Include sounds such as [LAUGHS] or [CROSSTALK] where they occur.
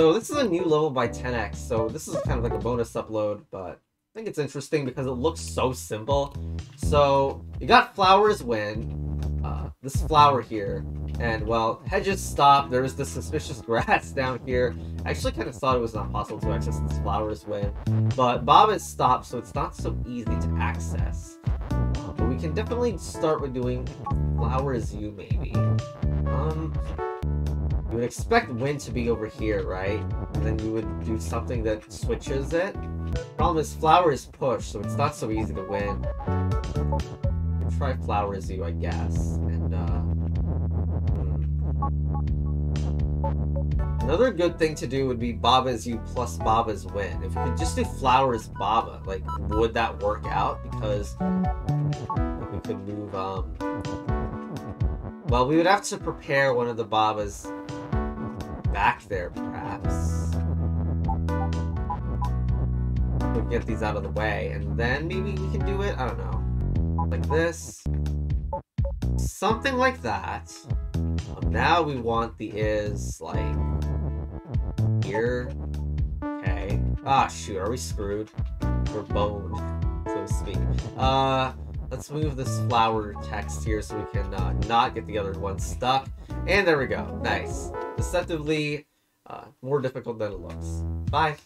So this is a new level by 10x, so this is kind of like a bonus upload, but I think it's interesting because it looks so simple. So you got Flowers Win, uh, this flower here, and well, hedges stop, there's this suspicious [LAUGHS] grass down here. I actually kind of thought it was not possible to access this Flowers Win, but Bob is stopped, so it's not so easy to access. Uh, but we can definitely start with doing Flowers U maybe. Um, you would expect Win to be over here, right? And then you would do something that switches it. Problem is, Flower is pushed, so it's not so easy to win. Try Flowers I guess. And, uh... hmm. Another good thing to do would be Baba's you plus Baba's Win. If we could just do Flowers Baba, like, would that work out? Because we could move, um... Well, we would have to prepare one of the Babas back there, perhaps. We'll get these out of the way, and then maybe we can do it? I don't know. Like this. Something like that. Um, now we want the is, like, here. Okay. Ah, shoot, are we screwed? We're boned, so to speak. Uh, let's move this flower text here so we can uh, not get the other one stuck. And there we go. Nice. Deceptively uh, more difficult than it looks. Bye.